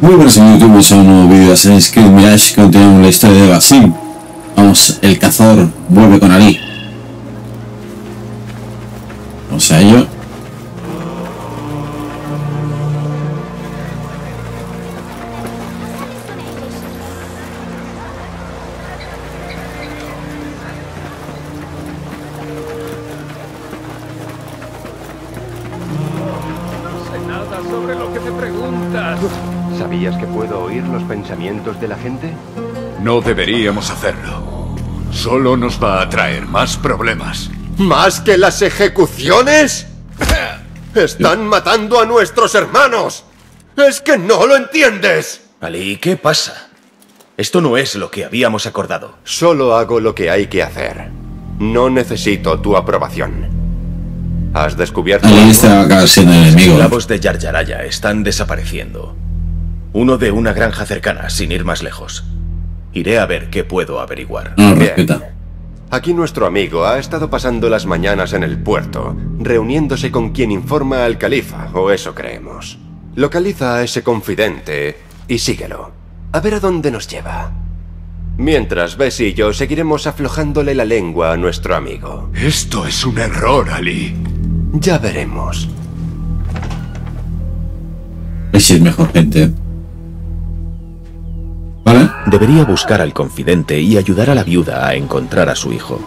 Muy buenas en YouTube, es un nuevo vídeo de Assassin's Creed Mirage continuamos la historia de Basim. Vamos, el cazador vuelve con Ali. Vamos a ello. Deberíamos hacerlo. Solo nos va a traer más problemas. ¿Más que las ejecuciones? ¡Están matando a nuestros hermanos! ¡Es que no lo entiendes! Ali, ¿qué pasa? Esto no es lo que habíamos acordado. Solo hago lo que hay que hacer. No necesito tu aprobación. ¿Has descubierto Ali acabar siendo el Los enemigo. esclavos de Yarjaraya están desapareciendo. Uno de una granja cercana, sin ir más lejos. Iré a ver qué puedo averiguar. No respeta. Aquí nuestro amigo ha estado pasando las mañanas en el puerto, reuniéndose con quien informa al califa, o eso creemos. Localiza a ese confidente y síguelo. A ver a dónde nos lleva. Mientras, Bess y yo seguiremos aflojándole la lengua a nuestro amigo. Esto es un error, Ali. Ya veremos. Ese es mejor gente. ¿Vale? Debería buscar al confidente y ayudar a la viuda a encontrar a su hijo.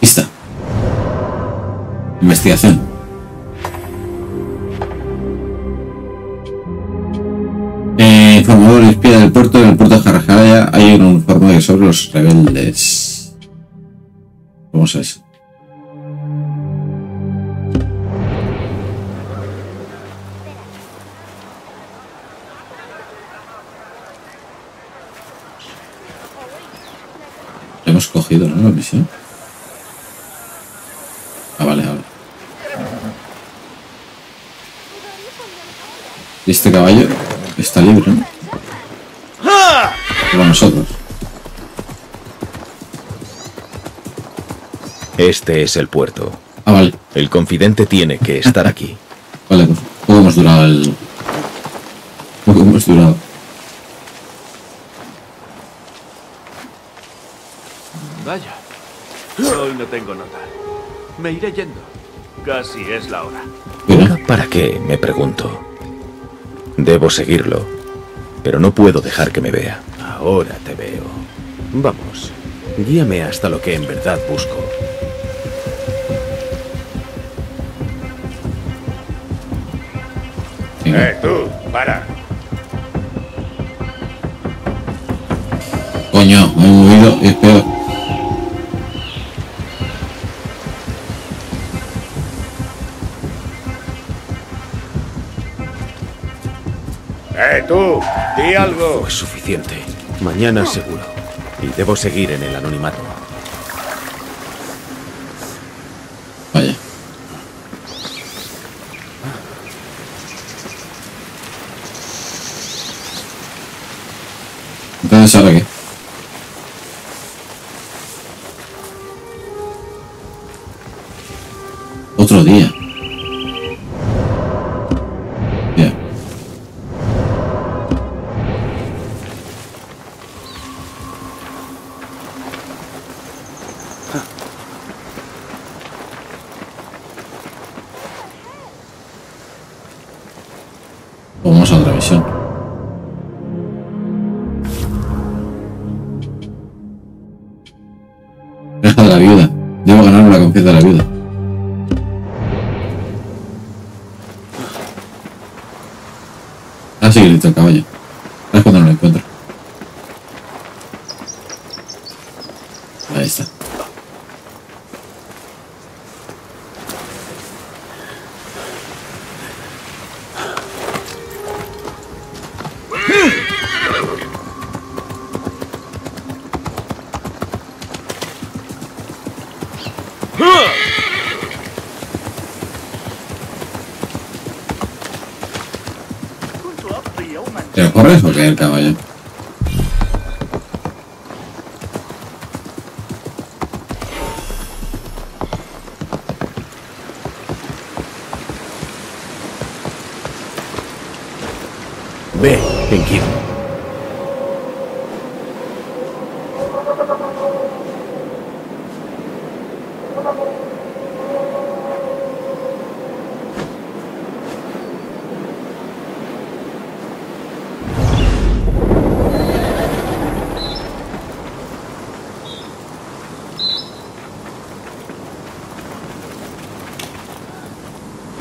Lista. Investigación. Eh, del puerto. En el puerto de Jarajaya hay un informe sobre los rebeldes. Vamos a eso. Hemos cogido, ¿no? La misión. Ah, vale. Y este caballo está libre, ¿no? Nosotros. Este es el puerto. Ah, vale. El confidente tiene que estar aquí. Vale, pues poco hemos durado el. Poco hemos durado. Vaya. Hoy no tengo nota. Me iré yendo. Casi es la hora. Mira, ¿Para qué? Me pregunto. Debo seguirlo, pero no puedo dejar que me vea. Ahora te veo. Vamos, guíame hasta lo que en verdad busco. ¡Eh, tú! ¡Para! Coño, me he movido y es peor. ¡Eh, tú! ¡Di algo! No es suficiente. Mañana seguro. Y debo seguir en el anonimato. Vaya. Entonces, ¿ahora qué? El caballo. Es cuando no lo encuentro. ¿Pero corres o qué el caballo? Ve.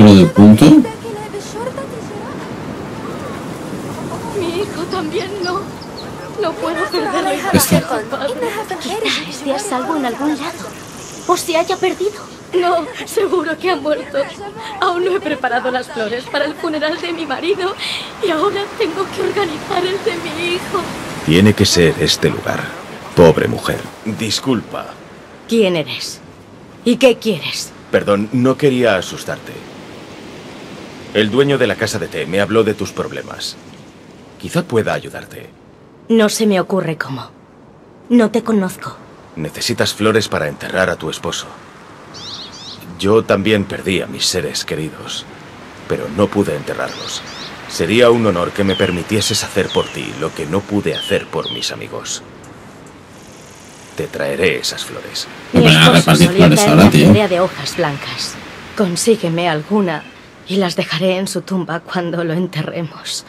¿Lo del punto? Mi hijo también no. No puedo perderlo. Está. Quizá esté a salvo en algún lado. O se haya perdido. No, seguro que ha muerto. Aún no he preparado las flores para el funeral de mi marido y ahora tengo que organizar el de mi hijo. Tiene que ser este lugar. Pobre mujer. Disculpa. ¿Quién eres? ¿Y qué quieres? Perdón, no quería asustarte. El dueño de la casa de té me habló de tus problemas. Quizá pueda ayudarte. No se me ocurre cómo. No te conozco. Necesitas flores para enterrar a tu esposo. Yo también perdí a mis seres queridos, pero no pude enterrarlos. Sería un honor que me permitieses hacer por ti lo que no pude hacer por mis amigos. Te traeré esas flores. Mi esposo solía flores traerme ahora, a tío. Fidea de hojas blancas. Consígueme alguna y las dejaré en su tumba cuando lo enterremos.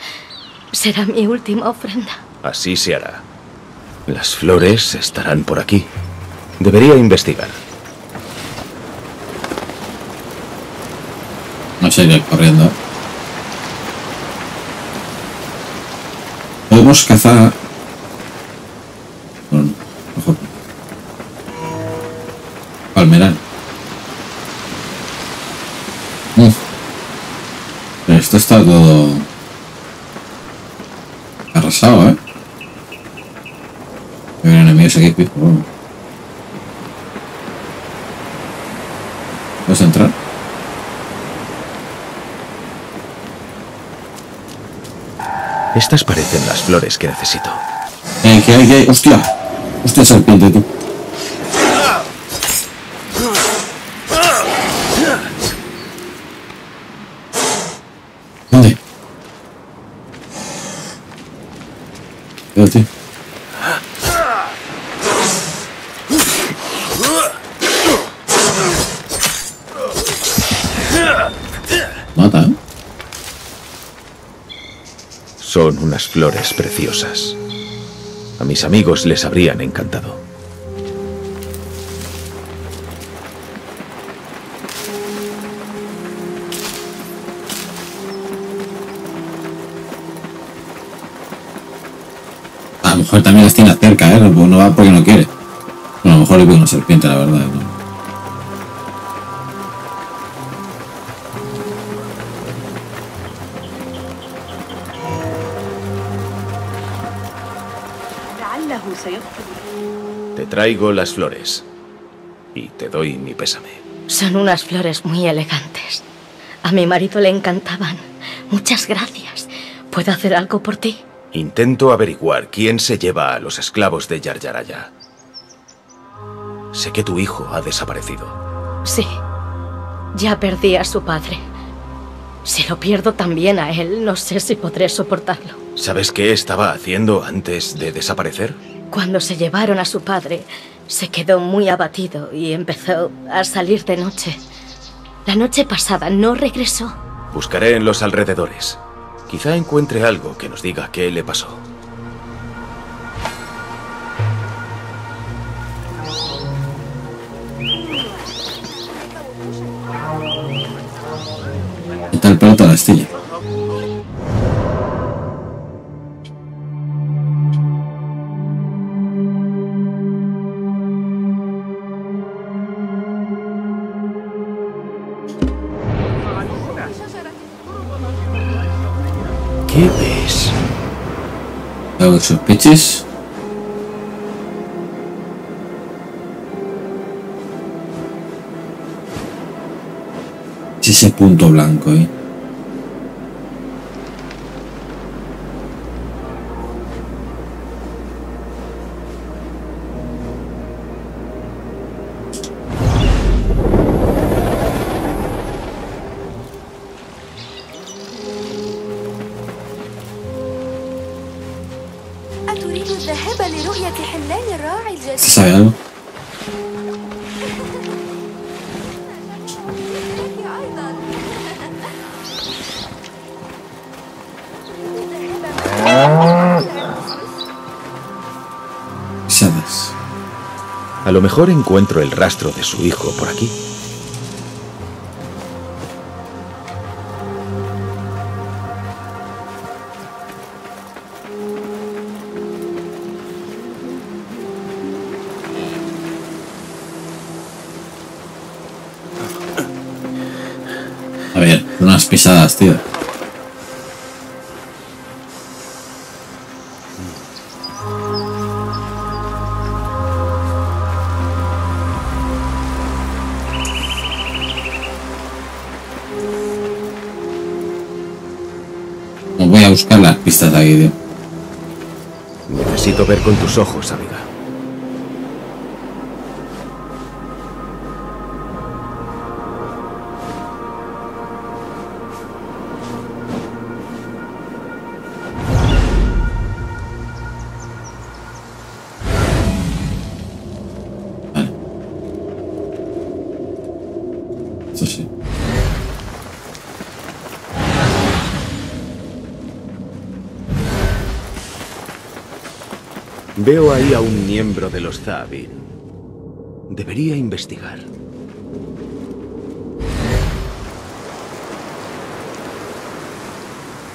Será mi última ofrenda. Así se hará. Las flores estarán por aquí. Debería investigar. No sé, iré corriendo. Podemos cazar. Bueno, mejor. Palmeral. Pero esto está todo. Arrasado, eh. Aquí. Oh. ¿Puedes entrar? Estas parecen las flores que necesito. Eh, que hay, que hay. ¡Hostia! ¡Hostia, serpiente, tú! ¿Dónde? Veo, tío. Mata, ¿eh? Son unas flores preciosas. A mis amigos les habrían encantado. A lo mejor también las tiene cerca, ¿eh? No, va porque no quiere. A lo mejor le pone una serpiente, la verdad. ¿no? Te traigo las flores. Y te doy mi pésame. Son unas flores muy elegantes. A mi marido le encantaban. Muchas gracias. ¿Puedo hacer algo por ti? Intento averiguar quién se lleva a los esclavos de Yaryaraya. Sé que tu hijo ha desaparecido. Sí. Ya perdí a su padre. Si lo pierdo también a él, no sé si podré soportarlo. ¿Sabes qué estaba haciendo antes de desaparecer? Cuando se llevaron a su padre, se quedó muy abatido y empezó a salir de noche. La noche pasada no regresó. Buscaré en los alrededores. Quizá encuentre algo que nos diga qué le pasó. Está el pelota de la astilla. Algo que sospeches. Es ese punto blanco, ¿eh? A lo mejor encuentro el rastro de su hijo por aquí. Pisadas, tío. Voy a buscar las pistas de aquí, tío. Necesito ver con tus ojos, amiga. Veo ahí a un miembro de los Zabin. Debería investigar.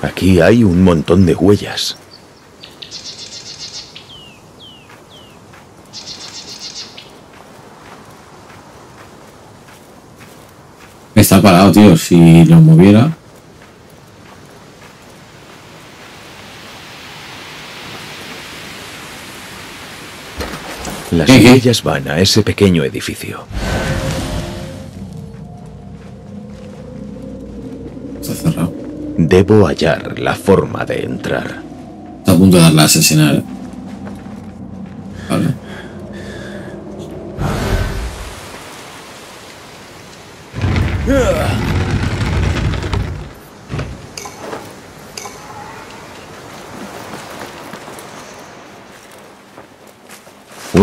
Aquí hay un montón de huellas. Está parado, tío. Si lo moviera. Las huellas van a ese pequeño edificio. Está cerrado. Debo hallar la forma de entrar. Está a punto de darle a asesinar. eh. Vale.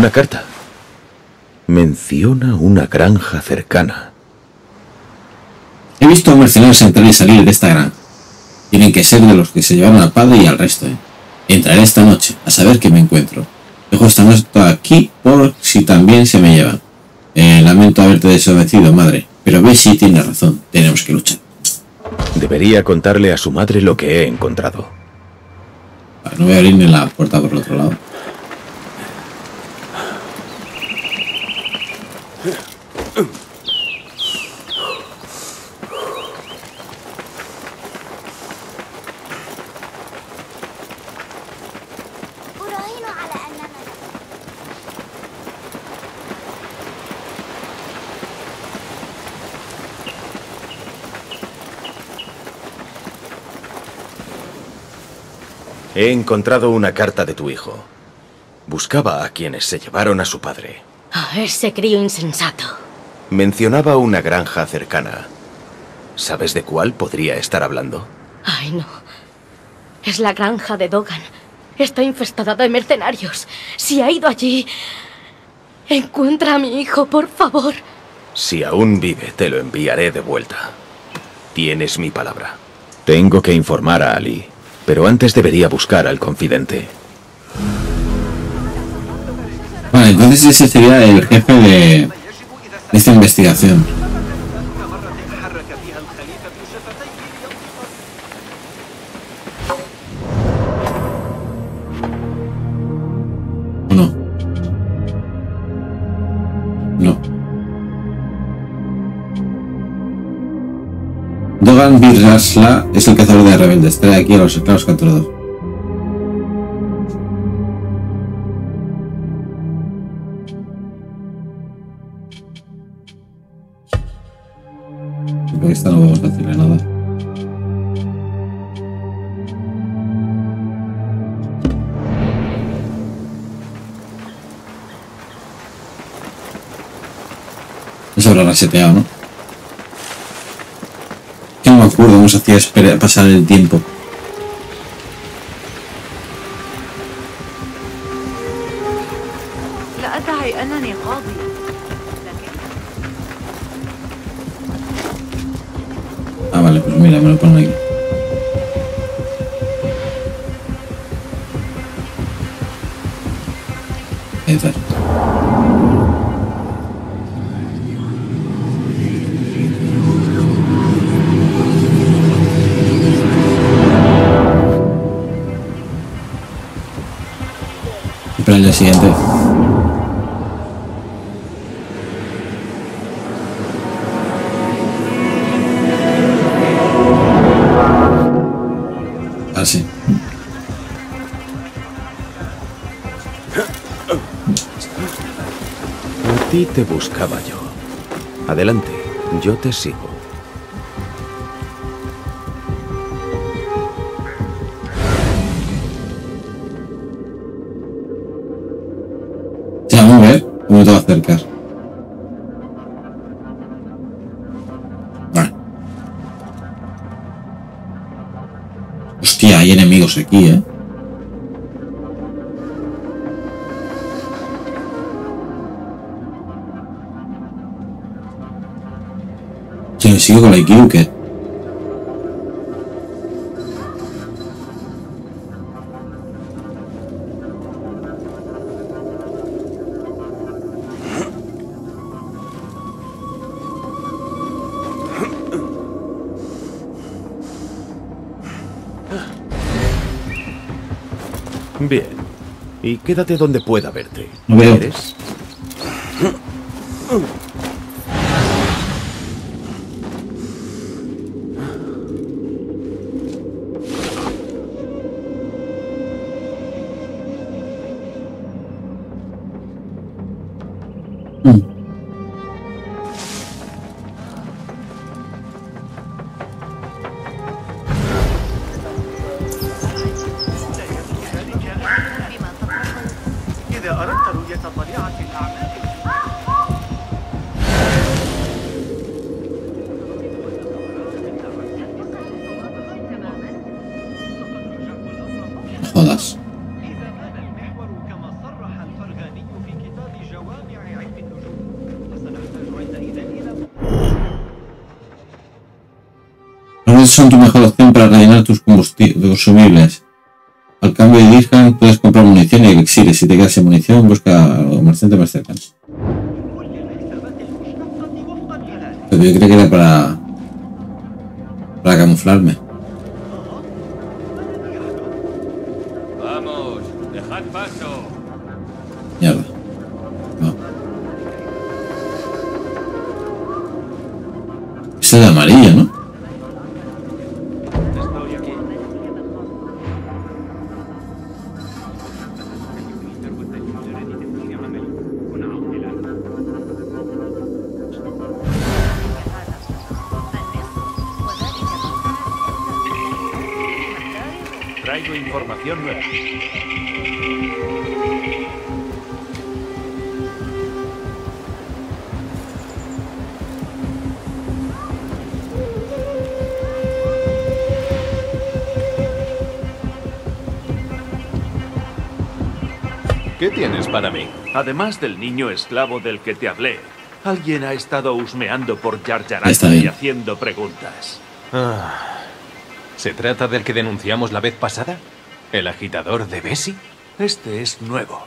Una carta. Menciona una granja cercana. He visto a mercenarios entrar y salir de esta granja. Tienen que ser de los que se llevaron al padre y al resto, ¿eh? Entraré esta noche, a saber qué me encuentro. Dejo esta nota aquí por si también se me llevan. Eh, lamento haberte desobedecido, madre. Pero ves si tiene razón. Tenemos que luchar. Debería contarle a su madre lo que he encontrado. No voy a abrirme la puerta por el otro lado. He encontrado una carta de tu hijo. Buscaba a quienes se llevaron a su padre. Ah, ese crío insensato. Mencionaba una granja cercana. ¿Sabes de cuál podría estar hablando? Ay, no. Es la granja de Dogan. Está infestada de mercenarios. Si ha ido allí... Encuentra a mi hijo, por favor. Si aún vive, te lo enviaré de vuelta. Tienes mi palabra. Tengo que informar a Ali, pero antes debería buscar al confidente. Vale, entonces ese sería el jefe de, de esta investigación. Dogan Birsasla es el cazador de rebeldes. Trae aquí a los esclavos capturados. Porque esta no vamos a decirle nada. Eso habrá reseteado, ¿no? me acuerdo cómo hacía esperar, pasar el tiempo. Ah, vale, pues mira, me lo ponen aquí. Ahí está. Para el día siguiente. Ah, sí. A ti te buscaba yo. Adelante, yo te sigo. Hay enemigos aquí, eh. Se me sigue con la IQ, Y quédate donde pueda verte. No veo. ¿Quieres? son tu mejor opción para rellenar tus consumibles. Al cambio de Dirham puedes comprar munición y elixires. Si te quedas sin munición, busca al comerciante más cercano. Yo creo que era para... Para camuflarme. ¿Qué tienes para mí? Además del niño esclavo del que te hablé, alguien ha estado husmeando por Jar y haciendo preguntas. ¿Se trata del que denunciamos la vez pasada? ¿El agitador de Bessie? Este es nuevo.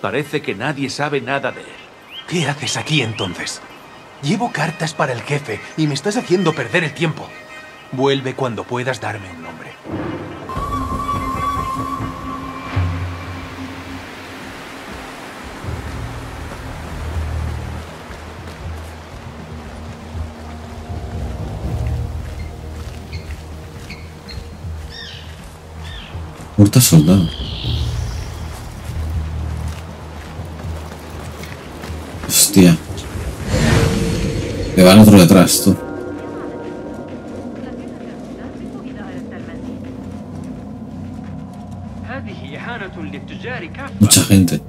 Parece que nadie sabe nada de él. ¿Qué haces aquí entonces? Llevo cartas para el jefe y me estás haciendo perder el tiempo. Vuelve cuando puedas darme un nombre. Muertos soldados. Hostia. Te van otro detrás, tú. Mucha gente.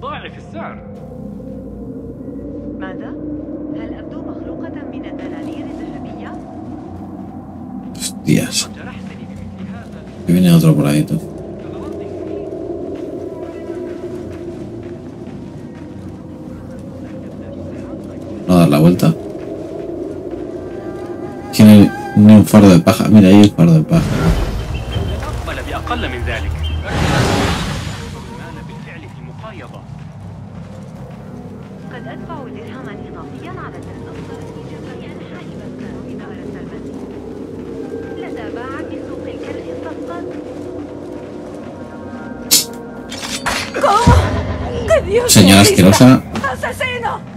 Hostias. Que viene otro por ahí, tú. Ni un fardo de paja. Mira, ahí un fardo de paja. من Señora asquerosa. ¡Asesino!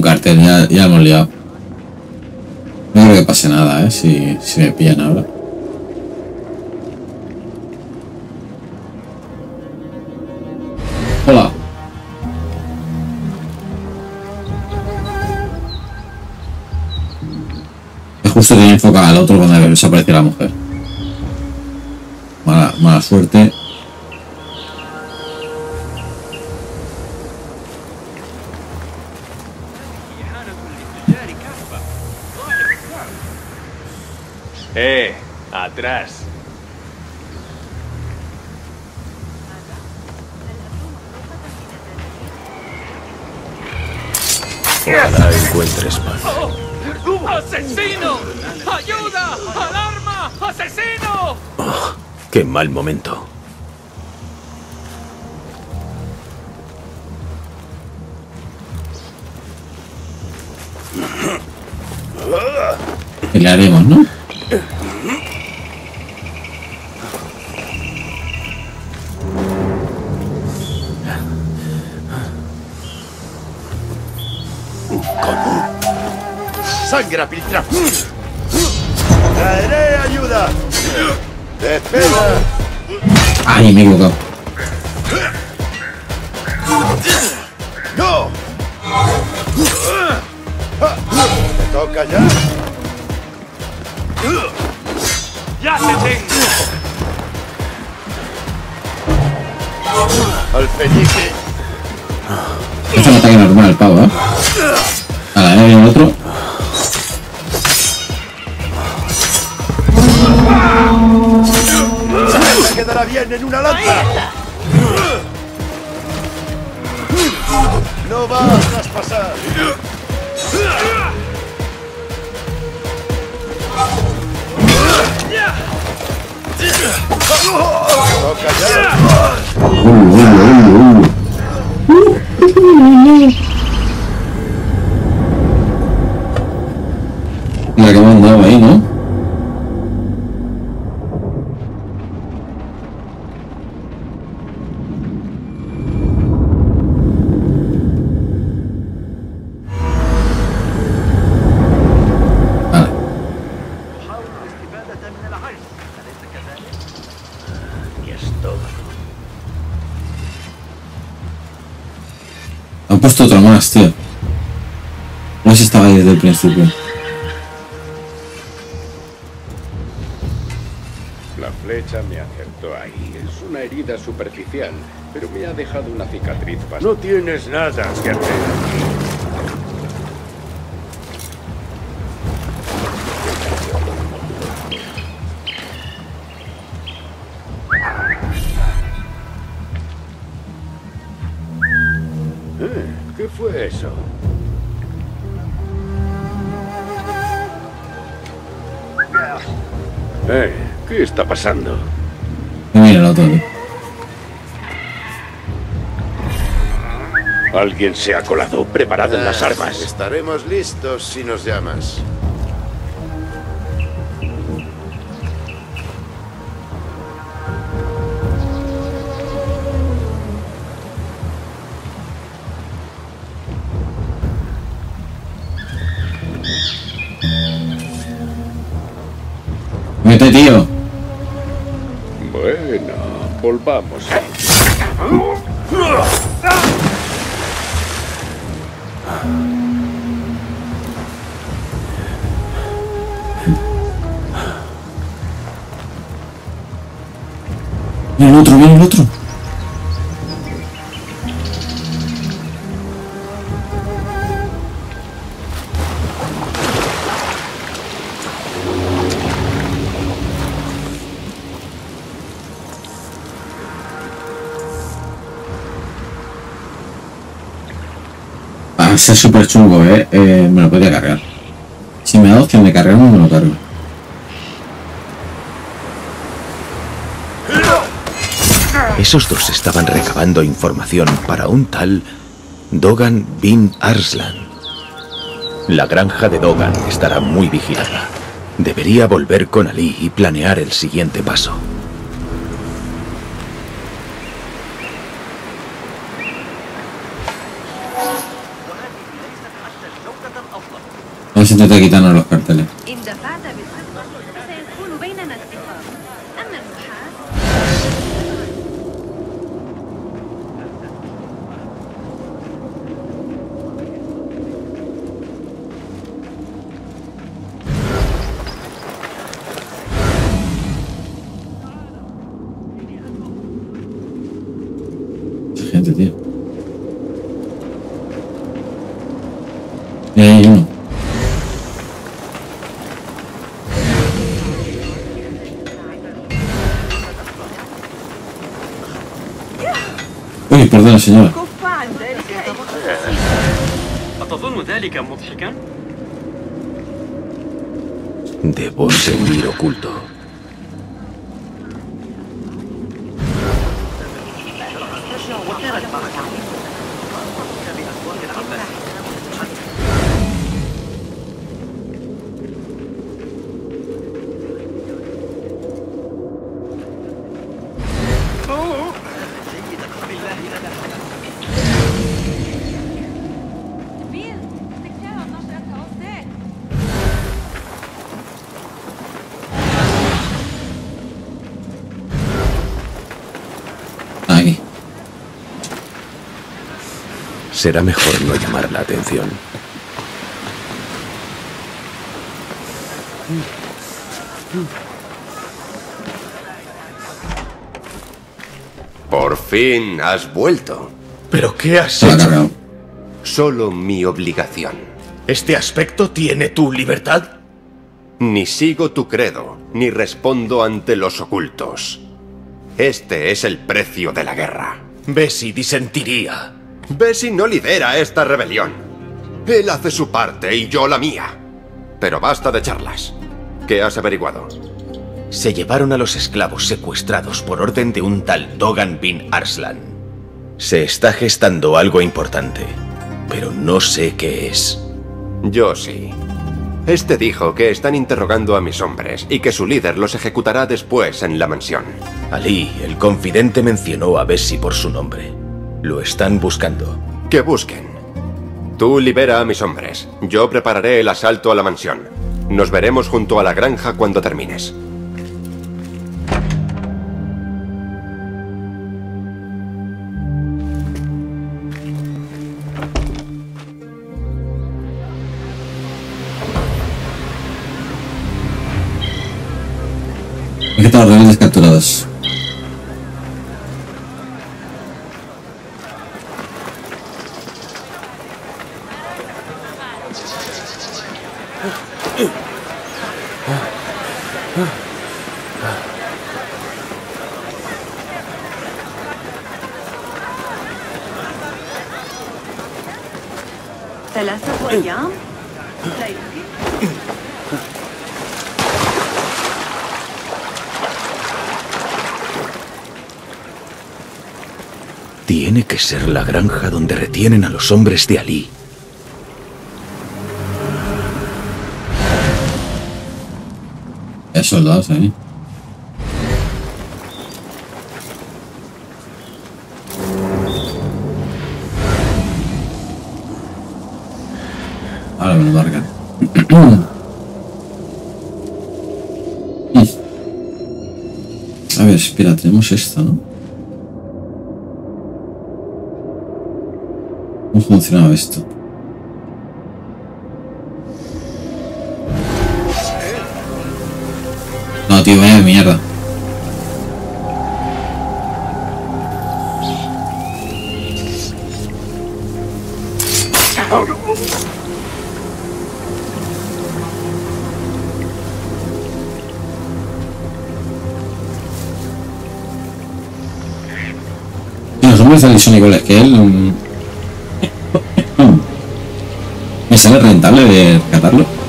Un cartel, ya, ya hemos liado. No creo que pase nada, ¿eh? Si, si me pillan ahora. Hola. Es justo tenía enfocado al otro cuando desapareció la mujer. Mala, mala suerte. Qué mal momento. Que le haremos, ¿no? ¡Sangra, Piltrap! ¡Traeré ayuda! Ay, me he equivocado. ¡No! ¿Te toca ya? ¡Ya te tengo! Al peñique. Es un ataque normal, el pavo, ¿eh? A la y el otro. ¡Se quedará bien en una lanza! ¡No va a traspasar! La que dado ahí, ¿no? Otro más, tío. No sé estaba desde el principio. La flecha me acertó ahí. Es una herida superficial, pero me ha dejado una cicatriz. pas- No tienes nada que hacer eso? Eh, ¿qué está pasando? Y mira el otro, tío. Alguien se ha colado. Preparad las Ah, armas. Estaremos listos si nos llamas. Volvamos. Mira el otro, mira el otro. ¿Eh? Me lo podría cargar. Si me da opción de cargarme, me lo cargo. Esos dos estaban recabando información para un tal Dogan bin Arslan. La granja de Dogan estará muy vigilada. Debería volver con Ali y planear el siguiente paso. Vamos a intentar quitarnos los carteles. Perdona, señora. Debo seguir oculto. Será mejor no llamar la atención. Por fin has vuelto. ¿Pero qué has hecho? Solo mi obligación. ¿Este aspecto tiene tu libertad? Ni sigo tu credo, ni respondo ante los ocultos. Este es el precio de la guerra. Bessie disentiría. Bessie no lidera esta rebelión. Él hace su parte y yo la mía. Pero basta de charlas. ¿Qué has averiguado? Se llevaron a los esclavos secuestrados por orden de un tal Dogan bin Arslan. Se está gestando algo importante, pero no sé qué es. Yo sí. Este dijo que están interrogando a mis hombres y que su líder los ejecutará después en la mansión. Ali, el confidente, mencionó a Bessie por su nombre. Lo están buscando. Que busquen. Tú libera a mis hombres. Yo prepararé el asalto a la mansión. Nos veremos junto a la granja cuando termines. ثلاثة أيام لا يمكن Tiene que ser la granja donde retienen a los hombres de Ali. Es soldados, eh. Espera, tenemos esta, ¿no? ¿Cómo funcionaba esto? No, tío, vaya mierda. hacer son iguales que él, mm. hmm. me sale rentable de catarlo.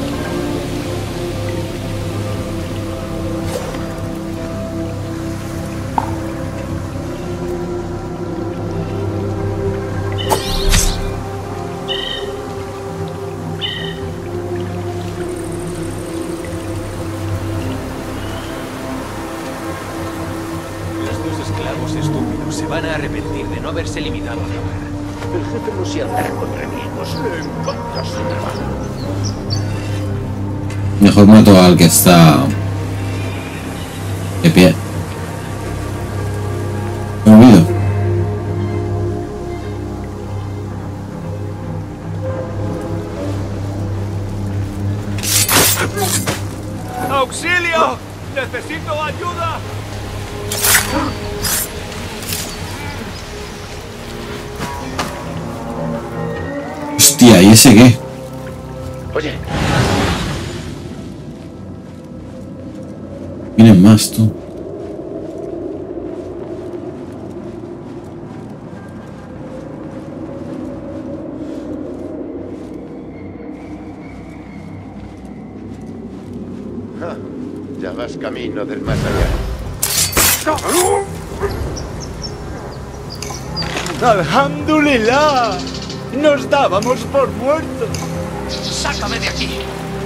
Esclavos estúpidos se van a arrepentir de no haberse limitado a trabajar. El jefe no se altera con remilgos. Le encanta su trabajo. Mejor mato al que está de pie. Más, tú. Ah, ya vas camino del más allá. ¡Alhamdulillah! Nos dábamos por muertos. ¡Sácame de aquí!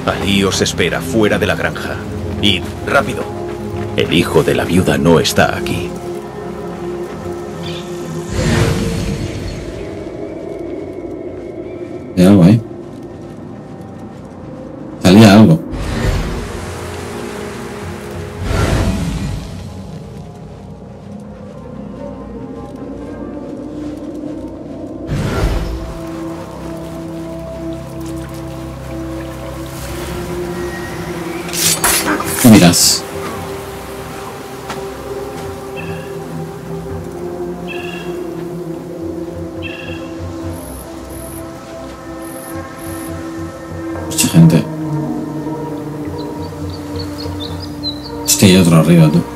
Ali os espera fuera de la granja. Id, rápido. El hijo de la viuda no está aquí. Arriba, tú.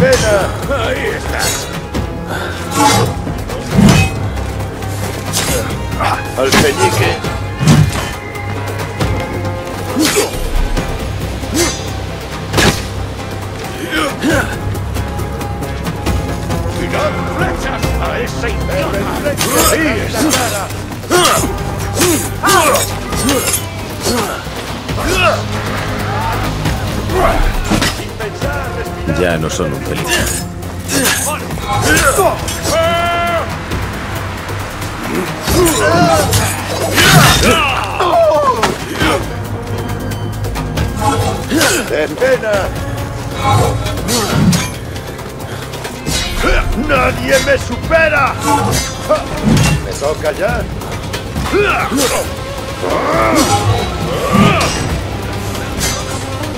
Pena. ahí estás. Al peñique. ¡Tirad flechas a ese idiota! ¡Ahí está! No son un peligro. De pena. ¡Nadie me supera! Me toca ya.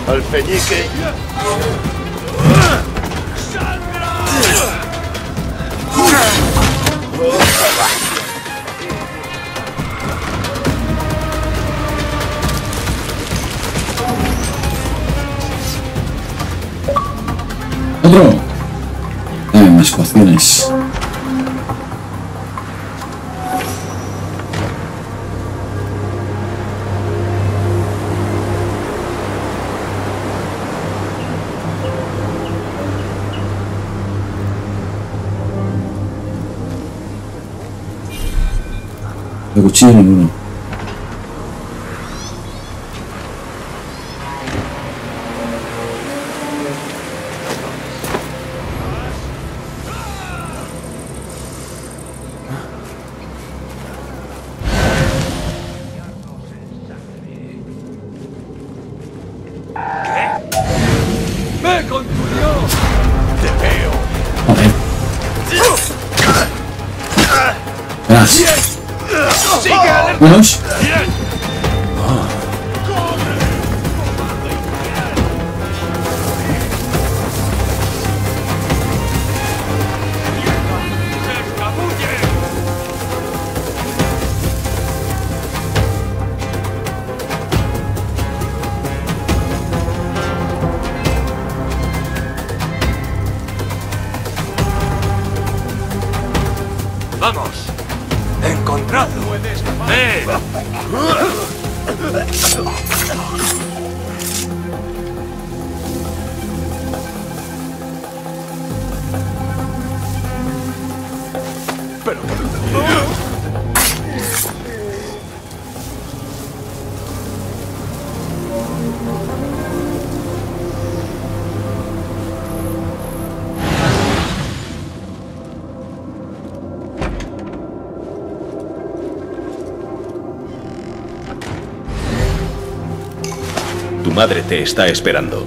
Al peñique. ¡Otro! Dame más pociones. De cuchillo ninguno. ¡Ve con tu Dios! Te veo. Joder. Verás. ¡Sigue Nosh? Madre te está esperando.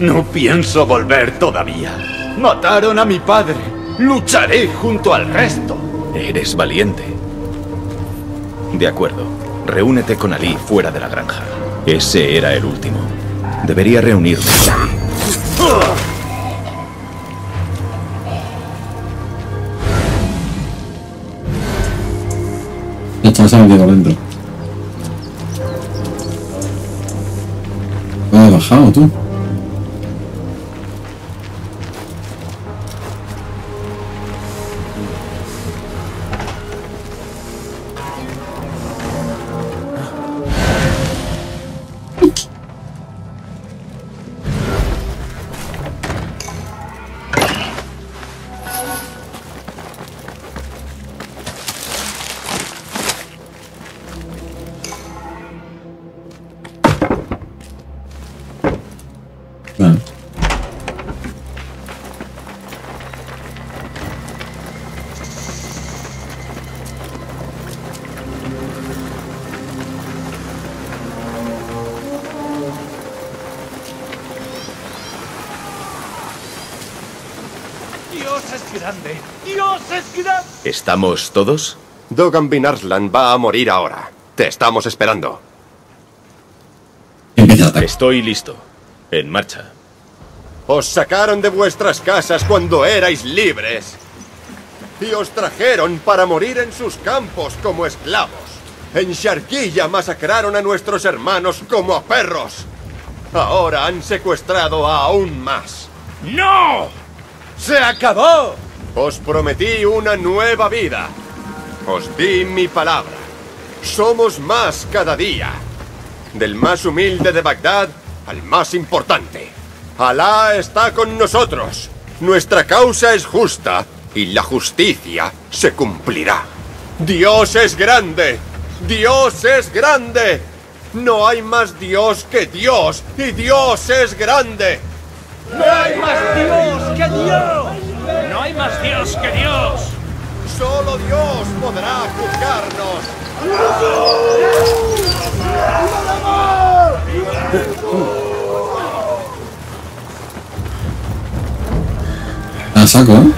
No pienso volver todavía. Mataron a mi padre. Lucharé junto al resto. Eres valiente. De acuerdo. Reúnete con Ali fuera de la granja. Ese era el último. Debería reunirme con Ali. Dentro. ¿Puedes bajado tú? ¿Estamos todos? Dogan Bin Arslan va a morir ahora. Te estamos esperando. Estoy listo. En marcha. Os sacaron de vuestras casas cuando erais libres. Y os trajeron para morir en sus campos como esclavos. En Sharquilla masacraron a nuestros hermanos como a perros. Ahora han secuestrado a aún más. ¡No! ¡Se acabó! Os prometí una nueva vida. Os di mi palabra. Somos más cada día. Del más humilde de Bagdad al más importante. Alá está con nosotros. Nuestra causa es justa y la justicia se cumplirá. Dios es grande. Dios es grande. No hay más Dios que Dios y Dios es grande. ¡No hay más Dios que Dios! ¡No hay más Dios que Dios! Solo Dios podrá juzgarnos. A saco, ¿eh?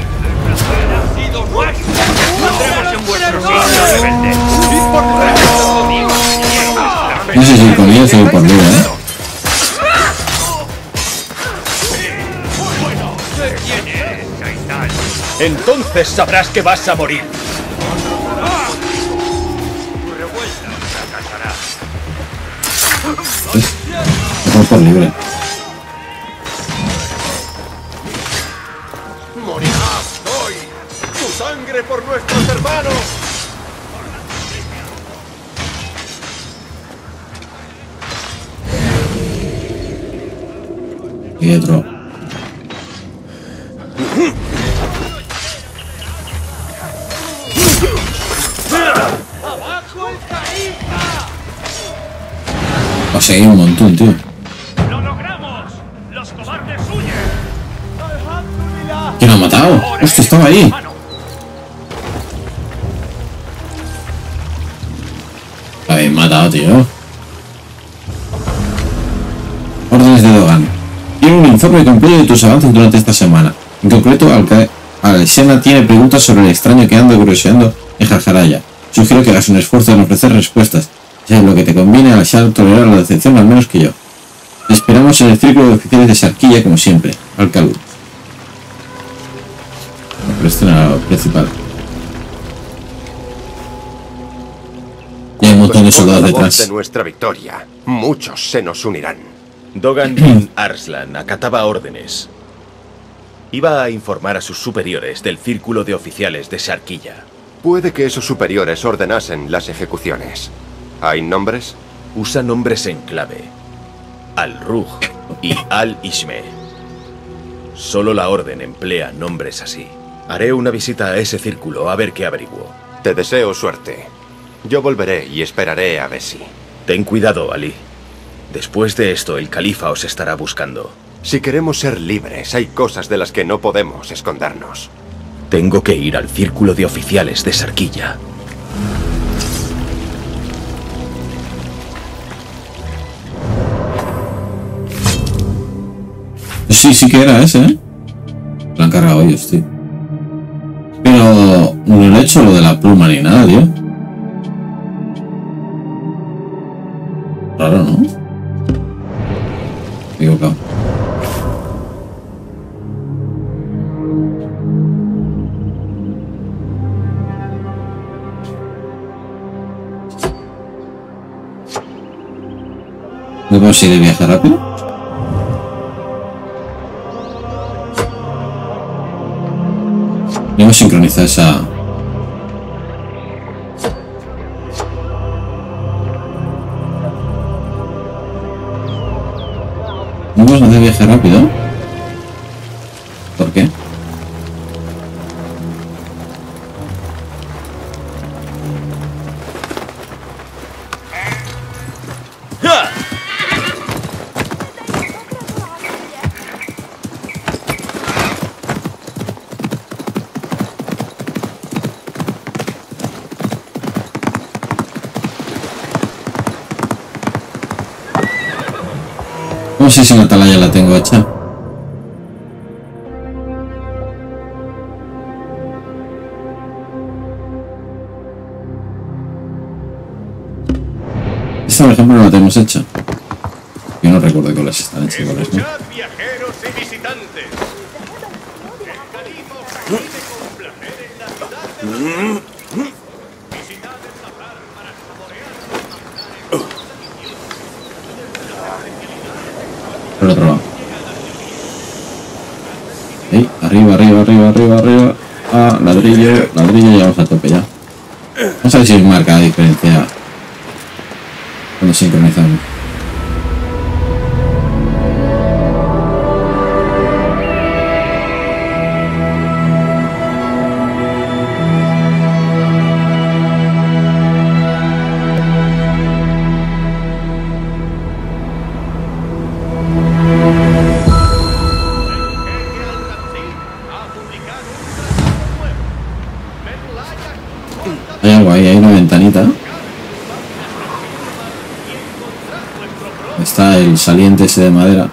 ¡Pondremos en vuestro sitio, rebelde! No sé si con ella o si por ¿eh? Entonces sabrás que vas a morir. Por libre. Morirás hoy. Tu sangre por nuestros hermanos. Pietro. O sea, hay un montón, tío. ¡Lo logramos! ¡Los cobardes huyen! ¿Quién lo ha matado? Hostia, estaba ahí. Lo habéis matado, tío. Órdenes de Dogan. Quiero un informe completo de tus avances durante esta semana. En concreto, Alca Alexena tiene preguntas sobre el extraño que anda curioseando en Jarjaraya. Sugiero que hagas un esfuerzo en ofrecer respuestas. Si es lo que te conviene, Alexena tolerar la decepción al menos que yo. Te esperamos en el círculo de oficiales de Sarquilla, como siempre. Alcalud. Pero esto no era lo principal. Y hay un montón de Pues soldados detrás. de nuestra victoria, muchos se nos unirán. Dogan bin Arslan acataba órdenes. Iba a informar a sus superiores del círculo de oficiales de Sharquilla. Puede que esos superiores ordenasen las ejecuciones. ¿Hay nombres? Usa nombres en clave. Al-Ruj y Al-Ishme. Solo la orden emplea nombres así. Haré una visita a ese círculo a ver qué averiguo. Te deseo suerte. Yo volveré y esperaré a Bessie. Ten cuidado, Ali. Después de esto, el califa os estará buscando. Si queremos ser libres, hay cosas de las que no podemos escondernos. Tengo que ir al círculo de oficiales de Sarquilla. Sí, sí que era ese, ¿eh? Lo han cargado ellos, tío. Pero no le he hecho lo de la pluma ni nada, tío. Raro, ¿no? Me he equivocado. ¿No podemos ir de viaje rápido? Hemos sincronizado esa... ¿No vamos a hacer viaje rápido? No sé si la atalaya la tengo hecha. Esta, por ejemplo, no la tenemos hecha. Yo no recuerdo cuáles están hechas. no. viajeros y visitantes. El califa os recibe con placer en la ciudad de Visitad el bazar para saborear los Por el otro lado. Ey, arriba, arriba, arriba, arriba, arriba. Ah, ladrillo, ladrillo, ya vamos a tope ya. Si marca la diferencia cuando sincronizamos. Hay algo ahí, hay una ventanita. Está el saliente ese de madera.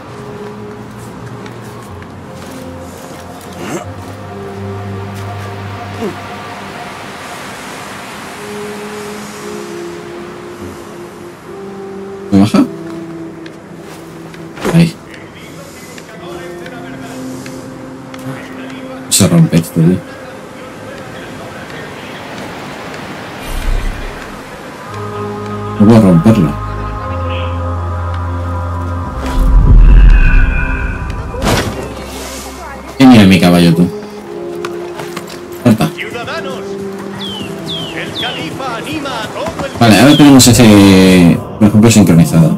Tenemos ese, por ejemplo, sincronizado.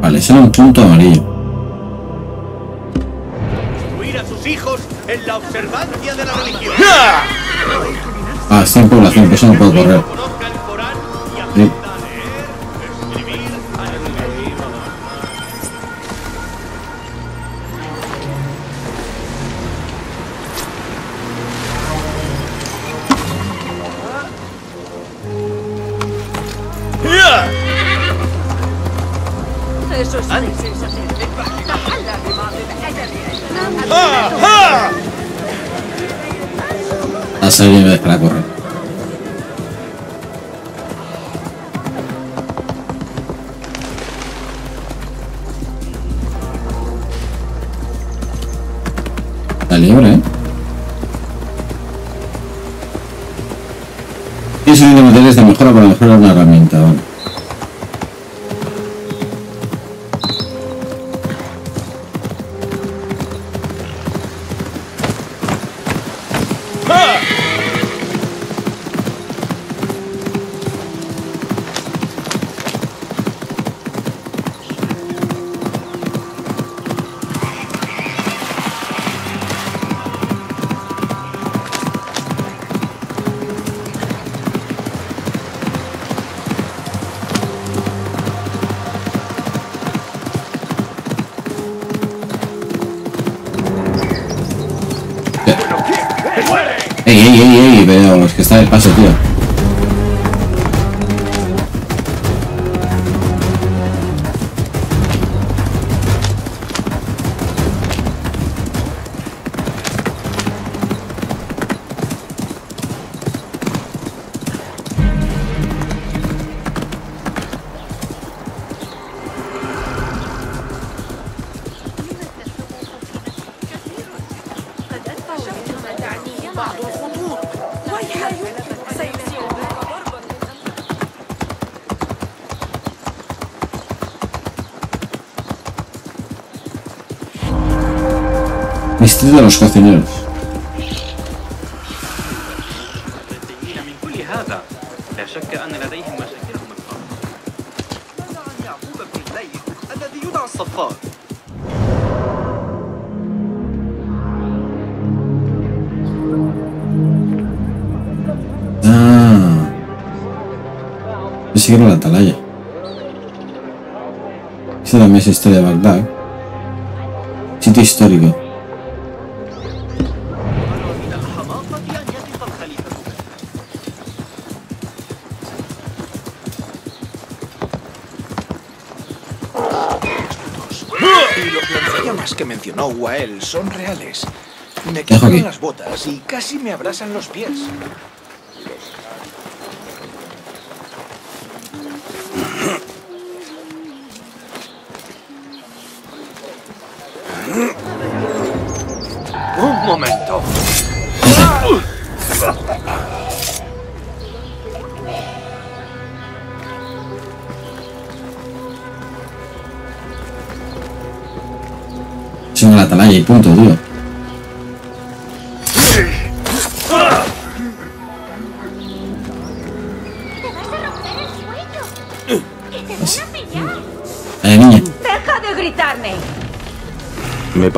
Vale, sale un punto amarillo. instruir a sus hijos en la observancia de la religión. Ah, está en población, por eso no puedo correr. Un de materiales de mejora para mejorar una herramienta, vale. Pero es que está de de los cocineros. Ah. Ese era la atalaya. Esa también es historia de Bagdad. Sitio histórico. Mencionó Wael son reales. Me aquí. las botas y casi me abrasan los pies.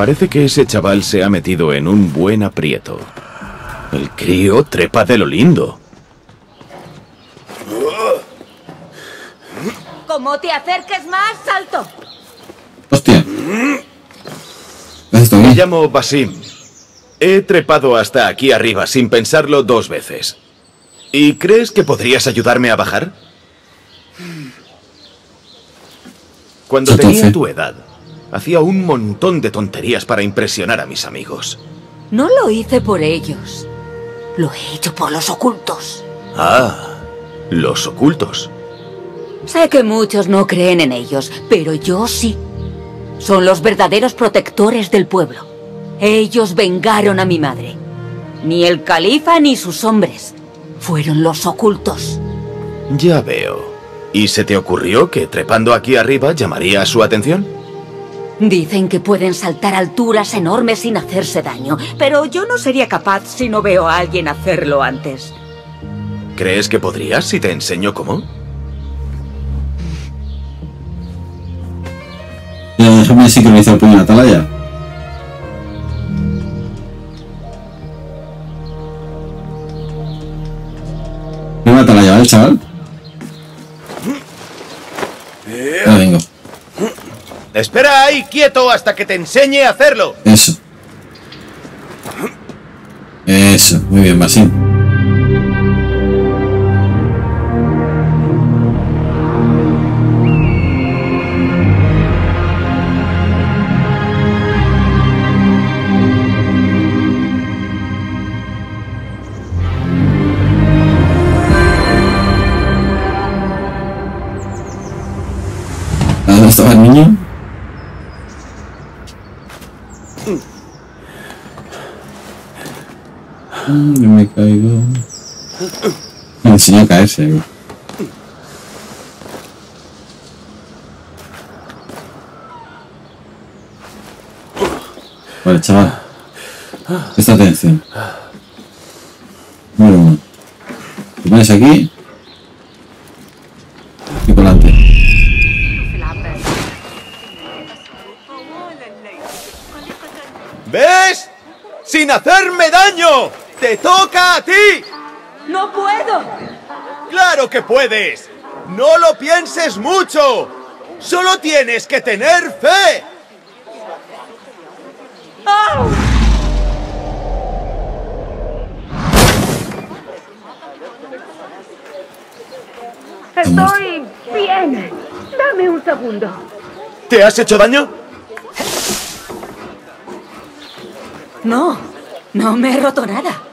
Parece que ese chaval se ha metido en un buen aprieto. El crío trepa de lo lindo. Como te acerques más, salto. Hostia. ¿Ves esto Me llamo Basim. He trepado hasta aquí arriba sin pensarlo dos veces. ¿Y crees que podrías ayudarme a bajar? Cuando tenía tu edad, hacía un montón de tonterías para impresionar a mis amigos. No lo hice por ellos. Lo he hecho por los ocultos. Ah, los ocultos. Sé que muchos no creen en ellos, pero yo sí. Son los verdaderos protectores del pueblo. Ellos vengaron a mi madre. Ni el califa ni sus hombres. Fueron los ocultos. Ya veo. ¿Y se te ocurrió que trepando aquí arriba llamaría su atención? Dicen que pueden saltar alturas enormes sin hacerse daño, pero yo no sería capaz si no veo a alguien hacerlo antes. ¿Crees que podrías si te enseño cómo? Ya, déjame sincronizar el puño de la atalaya. ¿No una atalaya, ¿vale, chaval? Espera ahí quieto hasta que te enseñe a hacerlo. Eso. Eso, muy bien, Basim. ¿Dónde estaba el niño? Yo me caigo. Me enseñó a caerse. Vale, chaval. Presta atención. Número uno. Te pones aquí. ¡Te toca a ti! ¡No puedo! ¡Claro que puedes! ¡No lo pienses mucho! ¡Solo tienes que tener fe! Estoy bien. Dame un segundo. ¿Te has hecho daño? No, no me he roto nada.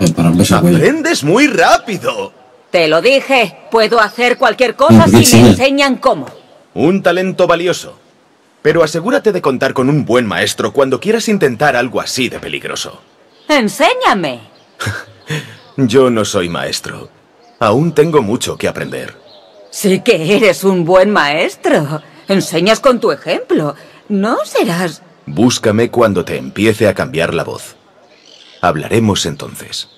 ¡Aprendes muy rápido! Te lo dije, puedo hacer cualquier cosa ¿por qué si me enseñan cómo. Un talento valioso. Pero asegúrate de contar con un buen maestro cuando quieras intentar algo así de peligroso. Enséñame. Yo no soy maestro. Aún tengo mucho que aprender. Sí que eres un buen maestro. Enseñas con tu ejemplo. No serás... Búscame cuando te empiece a cambiar la voz. Hablaremos entonces.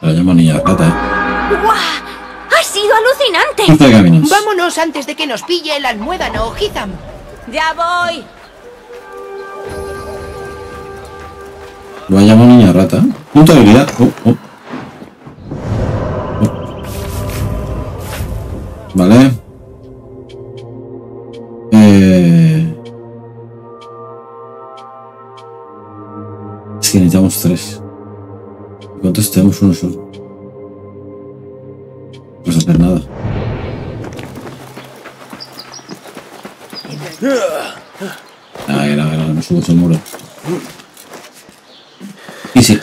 La llamo niña rata, eh. ¡Guau! ¡Ha sido alucinante! Vámonos antes de que nos pille el almuédano, Hitham. Ya voy. Lo llamo niña rata. Punto de habilidad. Oh, oh. Oh. Vale. Eh... Que necesitamos tres. ¿Y ¿Cuántos tenemos? Uno solo. No puedes hacer nada. Ah, era, era, no subes el muro. Y sí.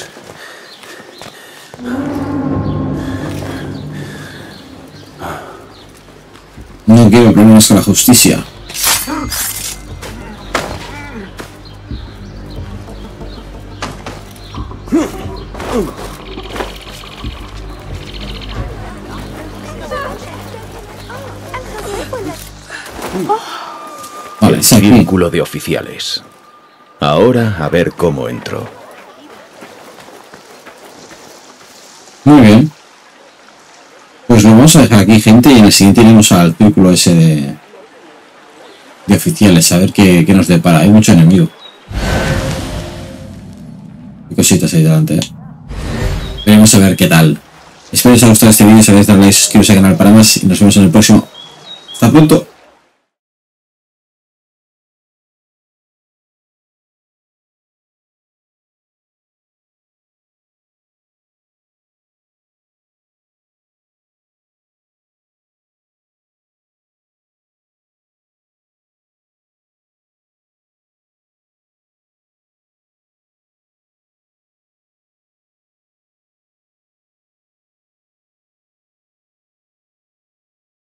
No quiero problemas con la justicia. Círculo de oficiales. Ahora a ver cómo entro. Muy bien. Pues lo vamos a dejar aquí, gente, y en el siguiente iremos al círculo ese de, de oficiales, a ver qué, qué nos depara. Hay mucho enemigo. Hay cositas ahí delante, ¿eh? Veremos a ver qué tal. Espero que os haya gustado este vídeo, si habéis dado like, suscribiros al canal para más y nos vemos en el próximo. Hasta pronto.